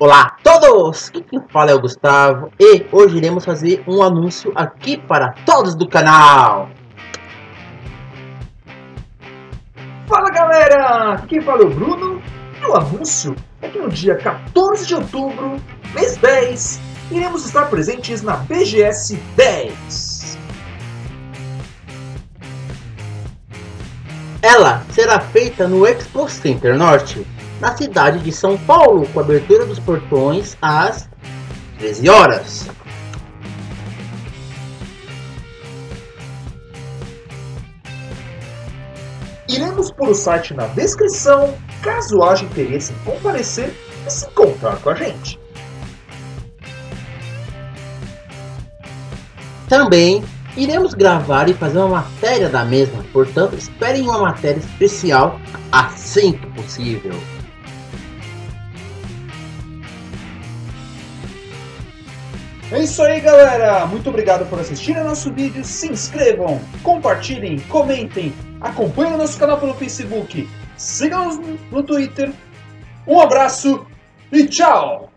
Olá a todos! Quem fala é o Gustavo e hoje iremos fazer um anúncio aqui para todos do canal. Fala galera, aqui fala é o Bruno e o anúncio é que no dia 14 de outubro, mês 10, iremos estar presentes na BGS 10. Ela será feita no Expo Center Norte, na cidade de São Paulo, com abertura dos portões às 13 horas. Iremos pôr o site na descrição, caso haja interesse em comparecer e se encontrar com a gente. Também iremos gravar e fazer uma matéria da mesma, portanto esperem uma matéria especial assim que possível. É isso aí, galera! Muito obrigado por assistir ao nosso vídeo. Se inscrevam, compartilhem, comentem, acompanhem o nosso canal pelo Facebook, sigam-nos no Twitter. Um abraço e tchau!